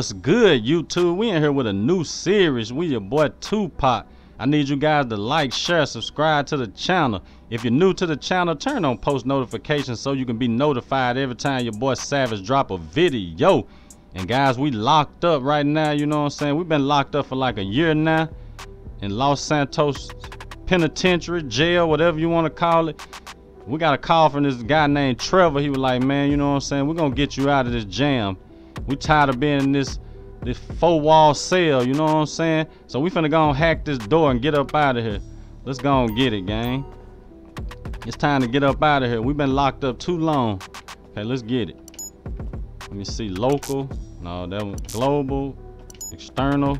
What's good, YouTube? We in here with a new series. We your boy Tupac. I need you guys to like, share, subscribe to the channel. If you're new to the channel, turn on post notifications so you can be notified every time your boy Savage drop a video. And guys, we locked up right now, you know what I'm saying? We've been locked up for like a year now in Los Santos Penitentiary, jail, whatever you want to call it. We got a call from this guy named Trevor. He was like, man, you know what I'm saying? We're going to get you out of this jam. We tired of being in this this four wall cell, you know what I'm saying? So we finna go and hack this door and get up out of here. Let's go and get it, gang. It's time to get up out of here. We've been locked up too long. Okay, let's get it. Let me see, local. No, that was global, external.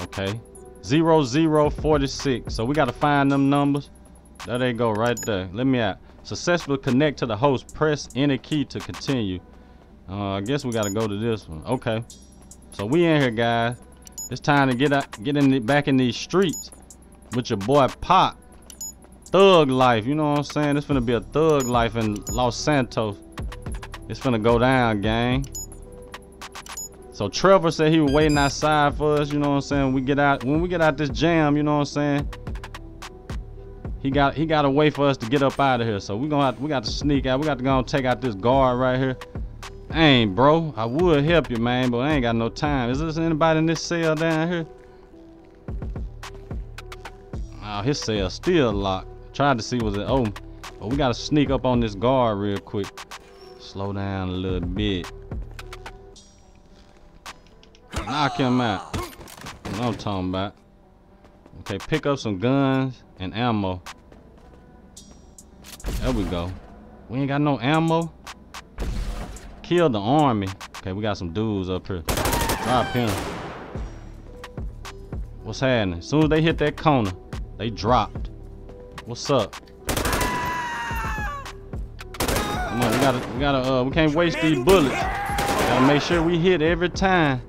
Okay, zero zero forty six. So we gotta find them numbers. There they go, right there. Let me out. Successfully connect to the host. Press any key to continue. Uh, I guess we gotta go to this one. Okay. So we in here, guys. It's time to get out, get in the, back in these streets with your boy Pop. Thug life, you know what I'm saying? It's gonna be a thug life in Los Santos. It's gonna go down, gang. So Trevor said he was waiting outside for us, you know what I'm saying? We get out when we get out this jam, you know what I'm saying? He got he got to wait for us to get up out of here. So we gonna have, we got to sneak out. We got to go and take out this guard right here. Ain't bro, I would help you, man, but I ain't got no time. Is there anybody in this cell down here? Oh, his cell still locked. Tried to see was it open, but we gotta sneak up on this guard real quick. Slow down a little bit. Knock him out. What I'm talking about. Okay, pick up some guns and ammo. There we go. We ain't got no ammo. Kill the army. Okay, we got some dudes up here. Drop him. What's happening? As soon as they hit that corner, they dropped. What's up? Come on, we gotta, we gotta, uh, we can't waste these bullets. Gotta make sure we hit every time.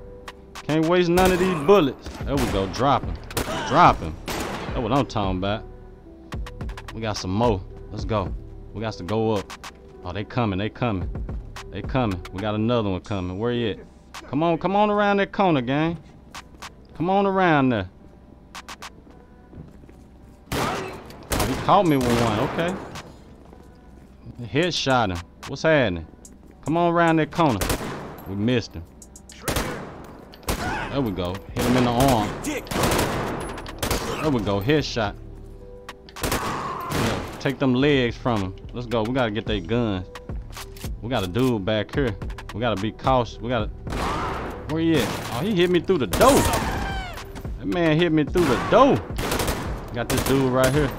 Can't waste none of these bullets. There we go, drop him. Drop him. That's what I'm talking about. We got some more. Let's go. We got to go up. Oh, they coming. They coming. They coming. We got another one coming. Where you at? Come on. Come on around that corner, gang. Come on around there. Oh, he caught me with one. Okay. Headshot him. What's happening? Come on around that corner. We missed him. There we go. Hit him in the arm. There we go. Headshot. Take them legs from him. Let's go. We gotta get their guns. We got a dude back here. We gotta be cautious. We gotta. Where he at? Oh, he hit me through the door. That man hit me through the door. Got this dude right here.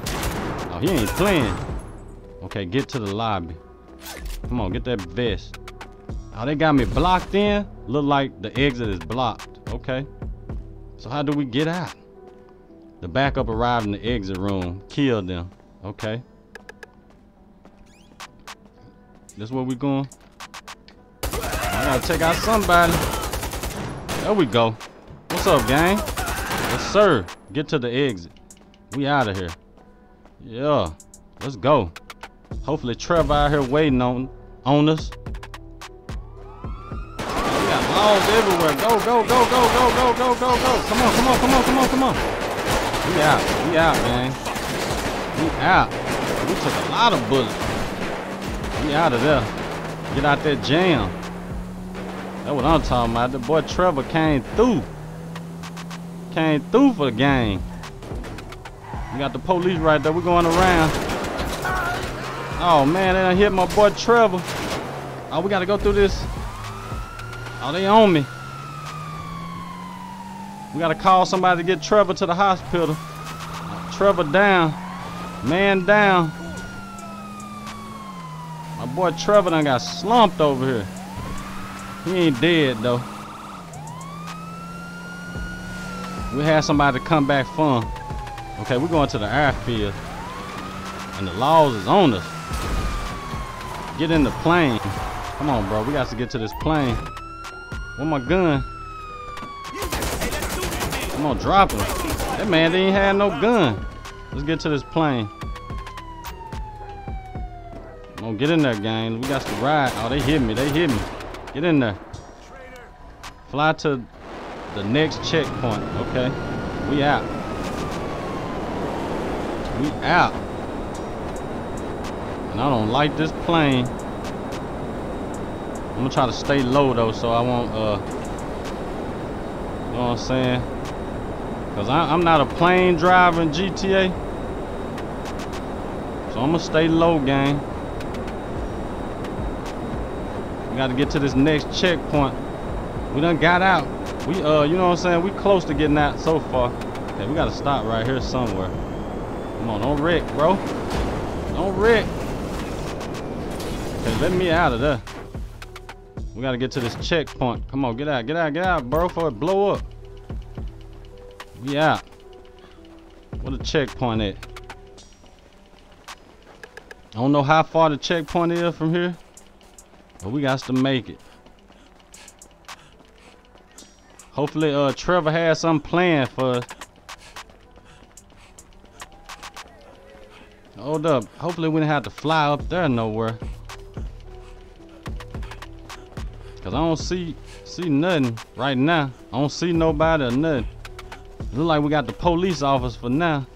Oh, he ain't playing. Okay, get to the lobby. Come on, get that vest. Oh, they got me blocked in. Look like the exit is blocked. Okay. So how do we get out? The backup arrived in the exit room. Killed them. Okay. That's where we going? I gotta take out somebody. There we go. What's up, gang? Yes, sir. Get to the exit. We out of here. Yeah. Let's go. Hopefully Trevor out here waiting on on us. We got laws everywhere. Go, go, go, go, go, go, go, go, go. Come on, come on, come on, come on, come on. We out. We out, man. We out. We took a lot of bullets. We out of there. Get out that jam. That's what I'm talking about. The boy Trevor came through. Came through for the game. We got the police right there. We're going around. Oh man, they done hit my boy Trevor. Oh, we gotta go through this. Oh, they on me. We gotta call somebody to get Trevor to the hospital. Trevor down. Man down. My boy Trevor done got slumped over here. He ain't dead though. We had somebody to come back from. Okay, we're going to the airfield. And the laws is on us. Get in the plane. Come on, bro. We got to get to this plane. Where my gun? Come on, drop him. That man didn't have no gun. Let's get to this plane. Come on, get in there, gang. We got to ride. Oh, they hit me. They hit me. Get in there. Fly to the next checkpoint. Okay. We out. We out. And I don't like this plane. I'm gonna try to stay low though so I won't uh you know what I'm saying? Cause I, am not a plane driving GTA. So I'm gonna stay low gang. We gotta get to this next checkpoint. We done got out. We uh you know what I'm saying? We close to getting out so far. Okay, we gotta stop right here somewhere. Come on, don't wreck, bro. Don't wreck. Okay, let me out of there. We gotta get to this checkpoint. Come on, get out, get out, get out, bro, before it blow up. We out. What a checkpoint at? I don't know how far the checkpoint is from here, but we got to make it. Hopefully, uh, Trevor has some plan for us. Hold up. Hopefully, we didn't have to fly up there nowhere. Cause I don't see see nothing right now. I don't see nobody or nothing. Look like we got the police office for now.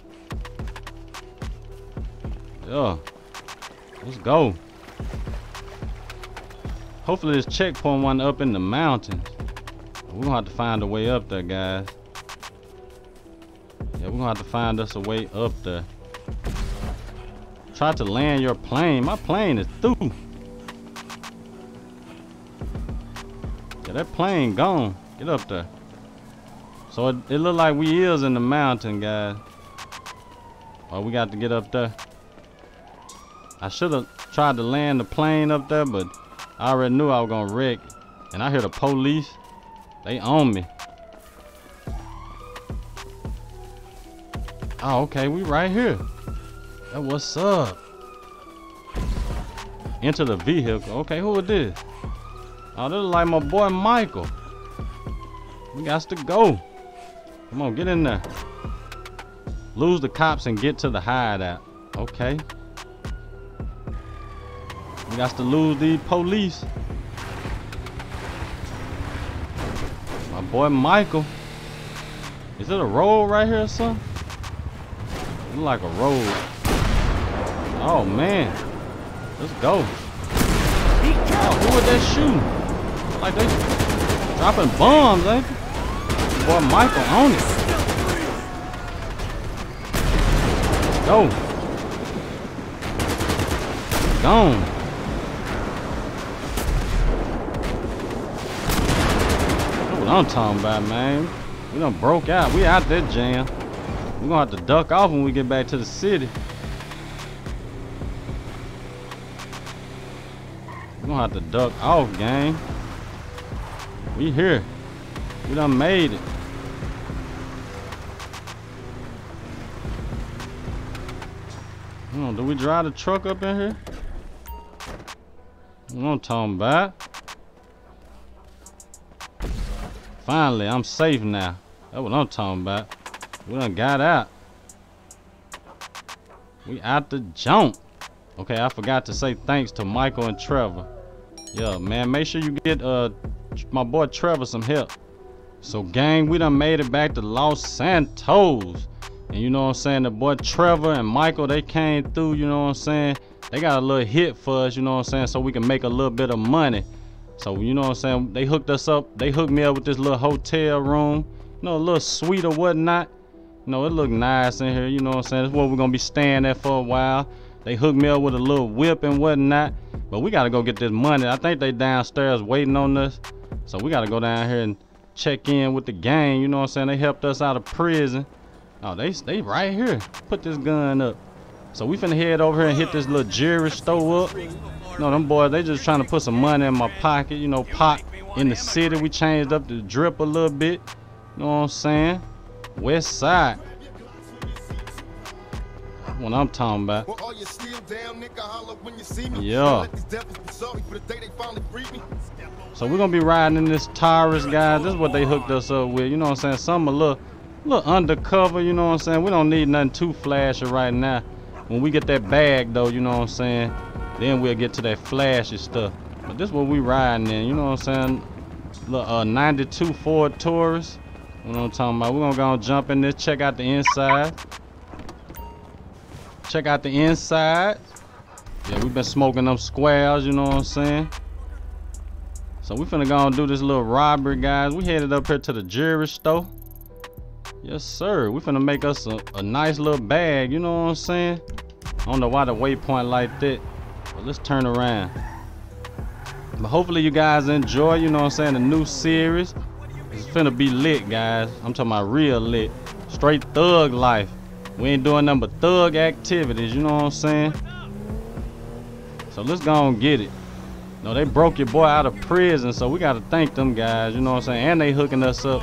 Yeah. Let's go. Hopefully this checkpoint one up in the mountains. We're gonna have to find a way up there, guys. Yeah, we're gonna have to find us a way up there. Try to land your plane. My plane is through. Yeah, that plane gone. Get up there. So it, it like we is in the mountain, guys. Oh, we got to get up there. I should have tried to land the plane up there, but I already knew I was gonna wreck. And I hear the police. They on me. Oh, okay, we right here. That what's up? Enter the vehicle. Okay, who is this? Oh, this is like my boy Michael. We got to go. Come on, get in there. Lose the cops and get to the hideout. Okay. We got to lose the police. My boy Michael. Is it a road right here or something? Like a road. Oh man. Let's go. Oh, who was that shooting? Like they dropping bombs, ain't they? Boy, Michael on it. Go. Gone. That's what I'm talking about, man. We done broke out. We out that jam. we gonna have to duck off when we get back to the city. we gonna have to duck off, gang. We here. We done made it. Do we drive the truck up in here? What I'm talking about. Finally, I'm safe now. That's what I'm talking about. We done got out. We out the jump. Okay, I forgot to say thanks to Michael and Trevor. Yeah, man, make sure you get uh my boy Trevor some help. So gang, we done made it back to Los Santos. And you know what I'm saying? The boy Trevor and Michael, they came through, you know what I'm saying? They got a little hit for us, you know what I'm saying? So we can make a little bit of money. So, you know what I'm saying? They hooked us up. They hooked me up with this little hotel room. You know, a little suite or whatnot. You know, it looked nice in here, you know what I'm saying? That's where we're gonna be staying there for a while. They hooked me up with a little whip and whatnot. But we gotta go get this money. I think they downstairs waiting on us. So we gotta go down here and check in with the gang. You know what I'm saying? They helped us out of prison. Oh, they they right here. Put this gun up. So we finna head over here and hit this little jewelry store up. No, them boys, they just trying to put some money in my pocket. You know, pot in the city. We changed up the drip a little bit. You know what I'm saying? West side. What I'm talking about. Yeah. So we're gonna be riding in this Taurus, guys. This is what they hooked us up with. You know what I'm saying? Some a little, little undercover. You know what I'm saying? We don't need nothing too flashy right now. When we get that bag, though, you know what I'm saying? Then we'll get to that flashy stuff. But this what we riding in, you know what I'm saying? Look, uh, 92 Ford Taurus. You know what I'm talking about? We're gonna go and jump in this, check out the inside. Check out the inside. Yeah, we've been smoking them squares, you know what I'm saying? So we finna go and do this little robbery, guys. We headed up here to the jewelry store. Yes, sir. We finna make us a, a nice little bag, you know what I'm saying? I don't know why the waypoint like that. But let's turn around. But hopefully you guys enjoy, you know what I'm saying, the new series. It's finna be lit, guys. I'm talking about real lit. Straight thug life. We ain't doing nothing but thug activities, you know what I'm saying? So let's go and get it. No, they broke your boy out of prison, so we gotta thank them guys, you know what I'm saying? And they hooking us up,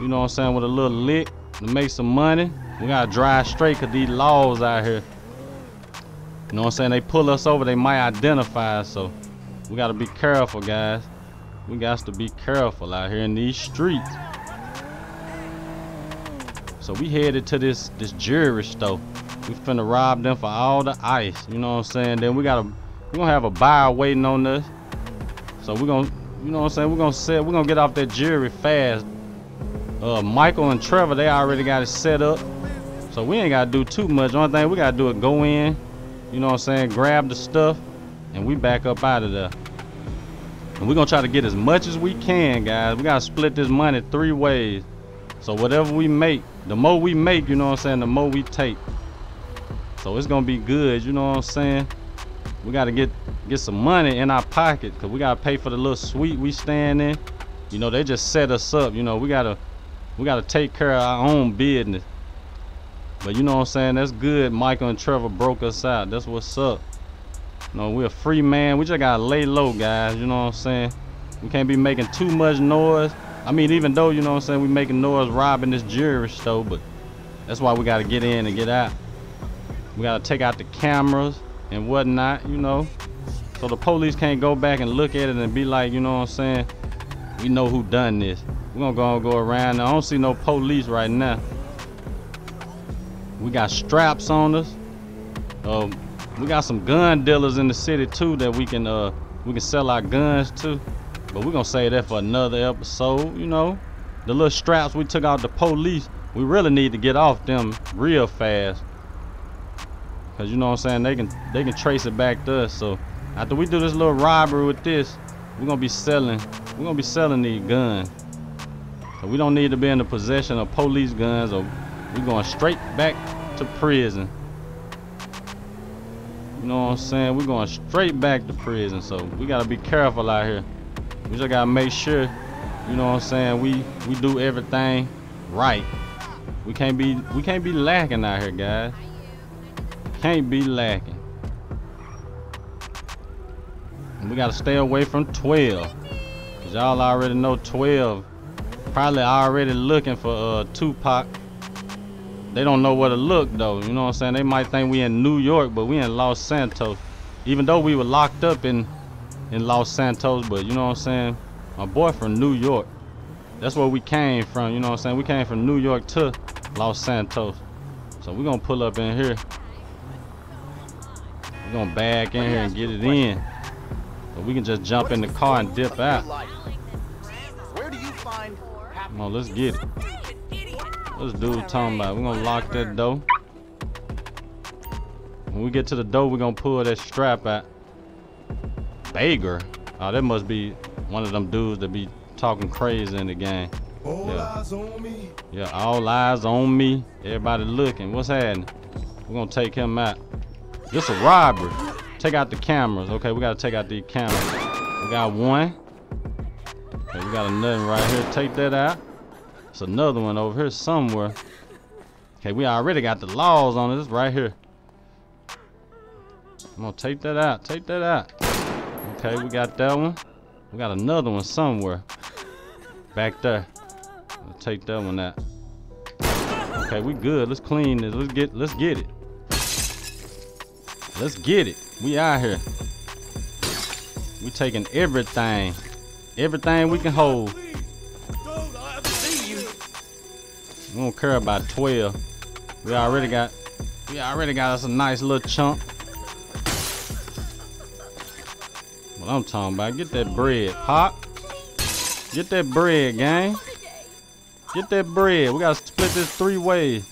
you know what I'm saying, with a little lick to make some money. We gotta drive straight cause these laws out here. You know what I'm saying? They pull us over, they might identify us, so we gotta be careful, guys. We got to be careful out here in these streets. So we headed to this this jewelry store. We finna rob them for all the ice. You know what I'm saying? Then we gotta we gonna have a buyer waiting on us. So we gonna you know what I'm saying? We're gonna set we're gonna get off that jewelry fast. Uh Michael and Trevor, they already got it set up. So we ain't gotta do too much. Only thing we gotta do is go in, you know what I'm saying, grab the stuff, and we back up out of there. And we're gonna try to get as much as we can, guys. We gotta split this money three ways. So whatever we make, the more we make, you know what I'm saying, the more we take. So it's gonna be good, you know what I'm saying? We gotta get get some money in our pocket because we gotta pay for the little suite we stand in. You know, they just set us up, you know, we gotta we gotta take care of our own business. But you know what I'm saying? That's good. Michael and Trevor broke us out. That's what's up. You know, we're a free man. We just gotta lay low, guys. You know what I'm saying? We can't be making too much noise. I mean, even though, you know what I'm saying, we making noise robbing this jewelry store, but that's why we gotta get in and get out. We gotta take out the cameras and whatnot, you know. So the police can't go back and look at it and be like, you know what I'm saying? We know who done this. We're gonna go go around. I don't see no police right now. We got straps on us. Um, we got some gun dealers in the city too that we can uh we can sell our guns to. But we're gonna save that for another episode, you know. The little straps we took out the police, we really need to get off them real fast. Cause you know what I'm saying, they can they can trace it back to us. So after we do this little robbery with this, we're gonna be selling we're gonna be selling these guns. So we don't need to be in the possession of police guns or we're going straight back to prison. You know what I'm saying? We're going straight back to prison. So we gotta be careful out here. We just gotta make sure, you know what I'm saying, we we do everything right. We can't be we can't be lacking out here, guys. Can't be lacking. And we gotta stay away from 12. Y'all already know 12 probably already looking for uh Tupac. They don't know where to look though, you know what I'm saying? They might think we in New York, but we in Los Santos. Even though we were locked up in in Los Santos, but you know what I'm saying? My boy from New York. That's where we came from, you know what I'm saying? We came from New York to Los Santos. So we're gonna pull up in here. We're gonna bag in here and get it in. So we can just jump in the car and dip out. Come on, let's get it. Let's do what talking about. We're gonna lock that door. When we get to the door, we're gonna pull that strap out. Bager. Oh, that must be one of them dudes that be talking crazy in the game. All Yeah. eyes on me. Yeah, all eyes on me. Everybody looking. What's happening? We're gonna take him out. This a robbery. Take out the cameras. Okay, we gotta take out the cameras. We got one. Okay, we got another right here. Take that out. It's another one over here somewhere. Okay, we already got the laws on. It's right here. I'm gonna take that out. Take that out. Okay, we got that one. We got another one somewhere. Back there. I'll take that one out. Okay, we good. Let's clean this. Let's get let's get it. Let's get it. We out here. We taking everything. Everything we can hold. We don't care about 12. We already got we already got us a nice little chunk. But I'm talking about. Get that bread, Pop. Get that bread, gang. Get that bread. We gotta split this three ways.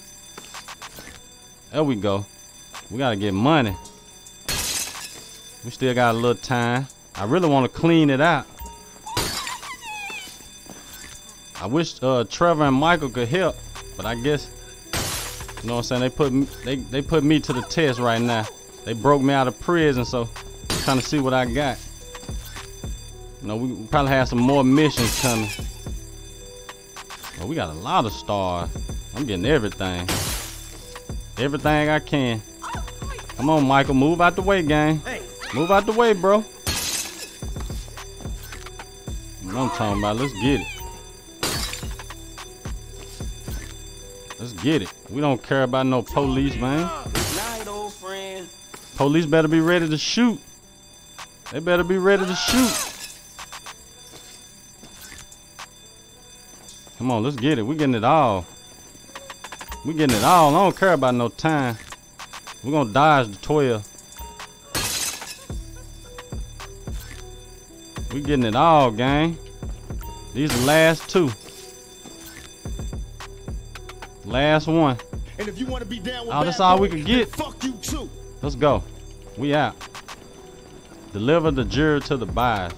There we go. We gotta get money. We still got a little time. I really want to clean it out. I wish uh, Trevor and Michael could help, but I guess you know what I'm saying. They put me, they they put me to the test right now. They broke me out of prison, so I'm trying to see what I got. You know, we probably have some more missions coming. Well, we got a lot of stars. I'm getting everything. Everything I can. Come on, Michael. Move out the way, gang. Move out the way, bro. What I'm talking about. Let's get it. Let's get it. We don't care about no police, man. Police better be ready to shoot. They better be ready to shoot. Come on, let's get it. We getting it all. We getting it all. I don't care about no time. We're gonna dodge the 12. We getting it all, gang. These the last two. Last one. And if you want to be down with oh, that's all we can get. Fuck you too. Let's go. We out. Deliver the jury to the bias.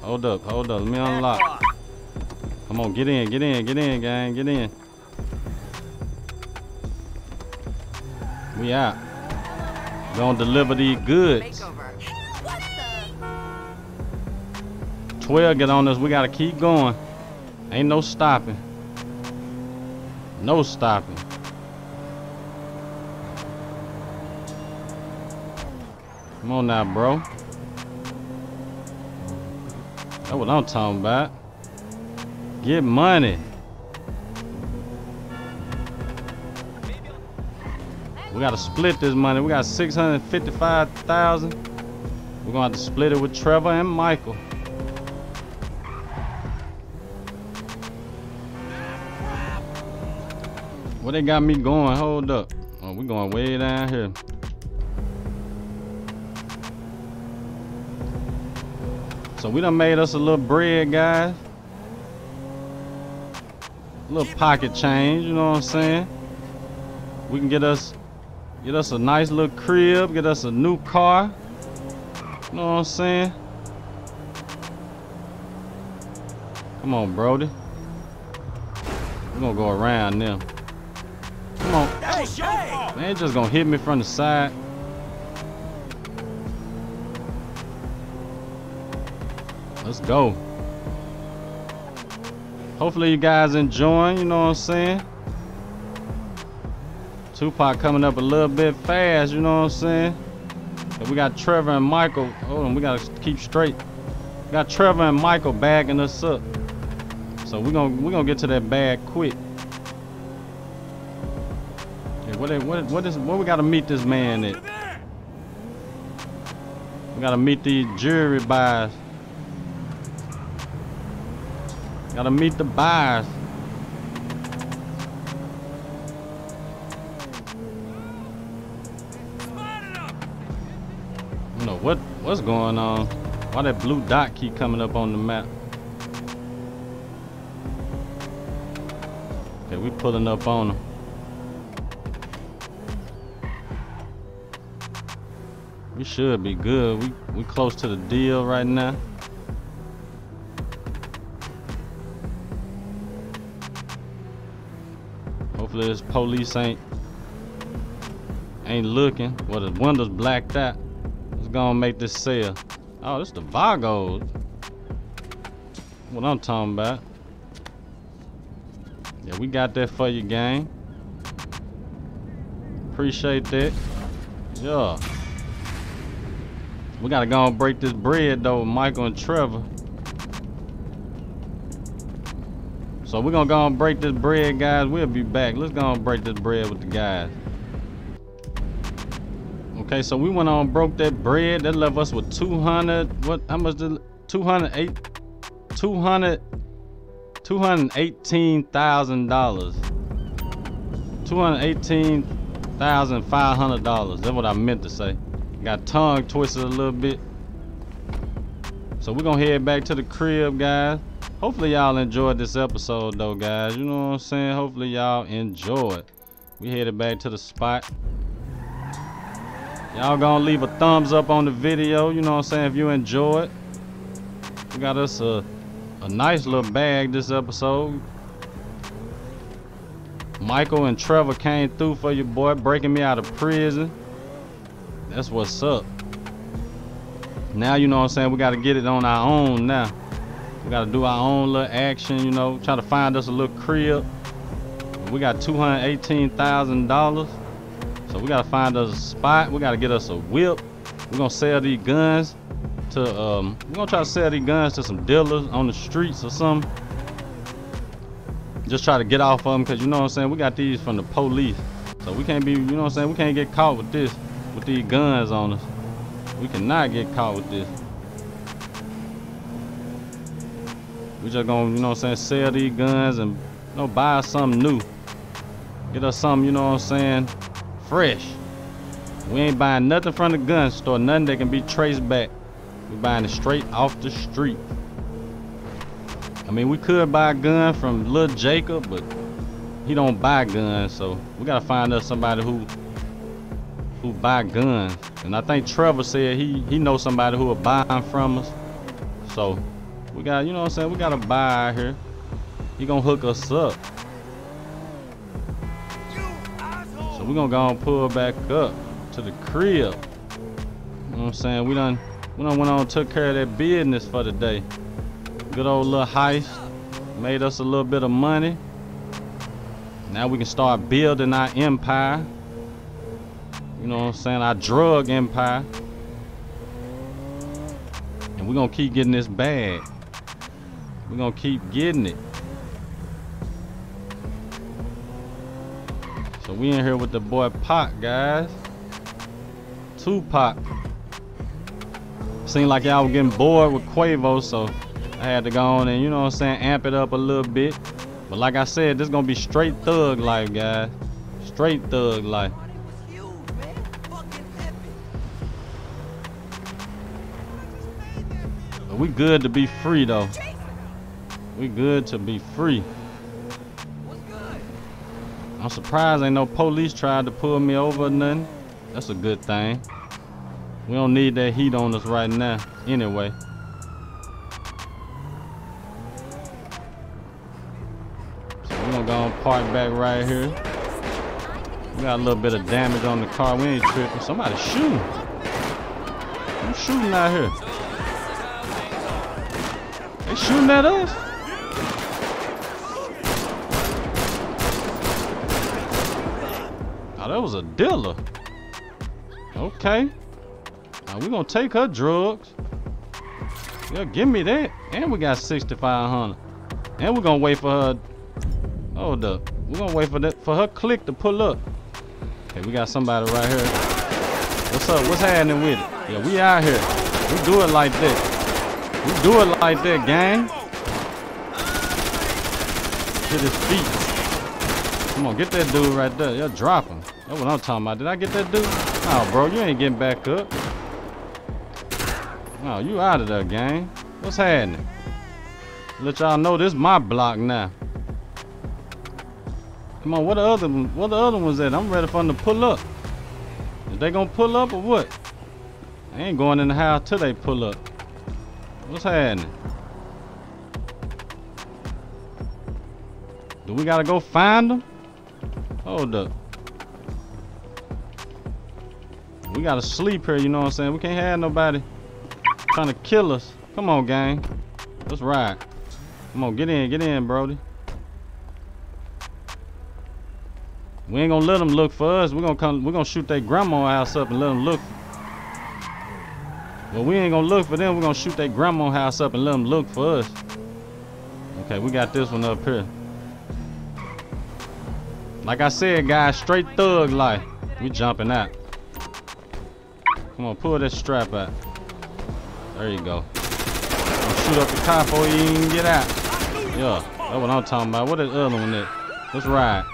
Hold up, hold up. Let me unlock. Come on, get in, get in, get in, gang, get in. We out. Gonna deliver these goods. 12 get on us, we gotta keep going. Ain't no stopping. No stopping. Come on now, bro. That's what I'm talking about. Get money. We gotta split this money. We got 655,000. We're gonna have to split it with Trevor and Michael. Where they got me going? Hold up. Oh, we going way down here. So we done made us a little bread, guys A little pocket change, you know what I'm saying? We can get us get us a nice little crib, get us a new car. You know what I'm saying? Come on, Brody. We're gonna go around them. On. Man, just gonna hit me from the side. Let's go. Hopefully you guys enjoying, you know what I'm saying? Tupac coming up a little bit fast, you know what I'm saying? And we got Trevor and Michael. Hold on, we gotta keep straight. We got Trevor and Michael bagging us up. So we're gonna we're gonna get to that bag quick. What, what, what is what we gotta meet this man at? We gotta meet these jury buyers. Gotta meet the buyers. Know what what's going on. Why that blue dot keep coming up on the map? Okay, we pulling up on them. We should be good. We we close to the deal right now. Hopefully this police ain't ain't looking. Well, the windows blacked out. Let's go and make this sale. Oh, this the Vagos. What I'm talking about. Yeah, we got that for you, gang. Appreciate that. Yeah. We gotta go and break this bread though Michael and Trevor. So we're gonna go and break this bread, guys. We'll be back. Let's go and break this bread with the guys. Okay, so we went on broke that bread. That left us with 200. What? How much did 208? 200. 218,000 dollars. 218,500 dollars. That's what I meant to say. Got tongue twisted a little bit. So we're gonna head back to the crib, guys. Hopefully y'all enjoyed this episode though, guys. You know what I'm saying? Hopefully y'all enjoyed. We headed back to the spot. Y'all gonna leave a thumbs up on the video, you know what I'm saying, if you enjoyed. We got us a, a nice little bag this episode. Michael and Trevor came through for your boy, breaking me out of prison. That's what's up. Now, you know what I'm saying, we got to get it on our own now. We got to do our own little action, you know, try to find us a little crib. We got $218,000. So we got to find us a spot. We got to get us a whip. We're going to sell these guns to, um, we're going to try to sell these guns to some dealers on the streets or something just try to get off of them because you know what I'm saying we got these from the police so we can't be you know what I'm saying we can't get caught with this with these guns on us. We cannot get caught with this. We just gonna you know what I'm saying sell these guns and you know buy something new. Get us something you know what I'm saying fresh. We ain't buying nothing from the gun store nothing that can be traced back. We buying it straight off the street. I mean, we could buy a gun from Lil Jacob, but he don't buy guns, so we gotta find us somebody who who buy guns. And I think Trevor said he he knows somebody who will buy them from us. So we got, you know what I'm saying, we got to buy out here. He gonna hook us up. So we gonna go and pull back up to the crib. You know what I'm saying? We done we done went on took care of that business for the day. Good old little heist. Made us a little bit of money. Now we can start building our empire. You know what I'm saying? Our drug empire. And we're to keep getting this bag. We're to keep getting it. So we in here with the boy Pac, guys. Tupac. Seemed like y'all were getting bored with Quavo, so I had to go on and, you know what I'm saying, amp it up a little bit. But like I said, this gonna be straight thug life, guys. Straight thug life. We good to be free, though. We good to be free. I'm surprised ain't no police tried to pull me over or nothing. That's a good thing. We don't need that heat on us right now. Anyway. So we're gonna park back right here. We got a little bit of damage on the car. We ain't tripping. Somebody shooting. Who's shooting out here? They shooting at us? Oh, that was a dealer. Okay. Now we gonna take her drugs. Yeah, give me that. And we got 6,500. And we're gonna wait for her Hold up. We're gonna wait for that for her click to pull up. Okay, we got somebody right here. What's up? What's happening with it? Yeah, we out here. We do it like that. We do it like that, gang. Get his feet. Come on, get that dude right there. You're dropping. That's what I'm talking about. Did I get that dude? Oh, bro, you ain't getting back up. Oh, you out of there, gang. What's happening? Let y'all know this my block now. Come on, what the other what the other ones at? I'm ready for them to pull up. Is they gonna pull up or what? I ain't going in the house till they pull up. What's happening? Do we gotta go find them? Hold up. We gotta sleep here, you know what I'm saying? We can't have nobody trying to kill us. Come on, gang. Let's ride. Come on, get in, get in, Brody. We ain't gonna let them look for us. We're gonna come. We're gonna shoot their grandma house up and let them look. Well, we ain't gonna look for them. We're gonna shoot their grandma house up and let them look for us. Okay, we got this one up here. Like I said, guys, straight thug life. We jumping out. Come on, pull this strap out. There you go. Shoot up the car before you even get out. Yeah, that's what I'm talking about. What is the other one? Let's ride.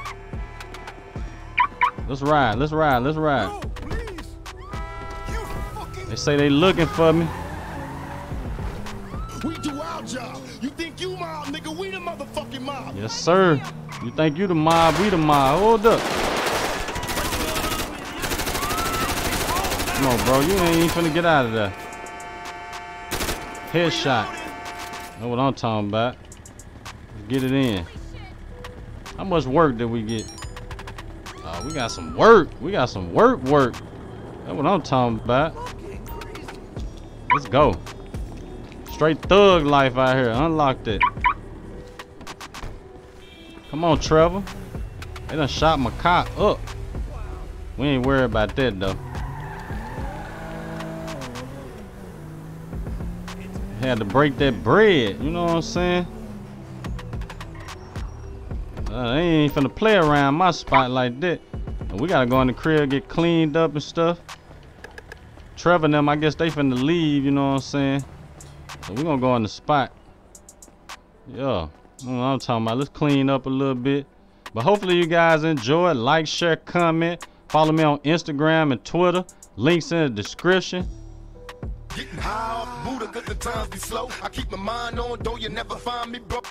Let's ride. Let's ride. Let's ride. They say they looking for me. We do our job. You think you mob, nigga? We the motherfucking mob. Yes, sir. You think you the mob, we the mob. Hold up. Come on, bro. You ain't even finna get out of there. Headshot. Know what I'm talking about. Get it in. How much work did we get? Uh, we got some work. We got some work work. That's what I'm talking about. Let's go. Straight thug life out here. Unlocked it. Come on, Trevor. They done shot my cop up. We ain't worried about that though. Had to break that bread, you know what I'm saying? Uh, they ain't finna play around my spot like that. We gotta go in the crib, get cleaned up and stuff. Trevor them, I guess they finna leave, you know what I'm saying? So we gonna go on the spot. Yeah, I'm talking about. Let's clean up a little bit. But hopefully you guys enjoy. Like, share, comment. Follow me on Instagram and Twitter. Links in the description. Getting high Buddha cause the times be slow. I keep my mind on, though you never find me broke.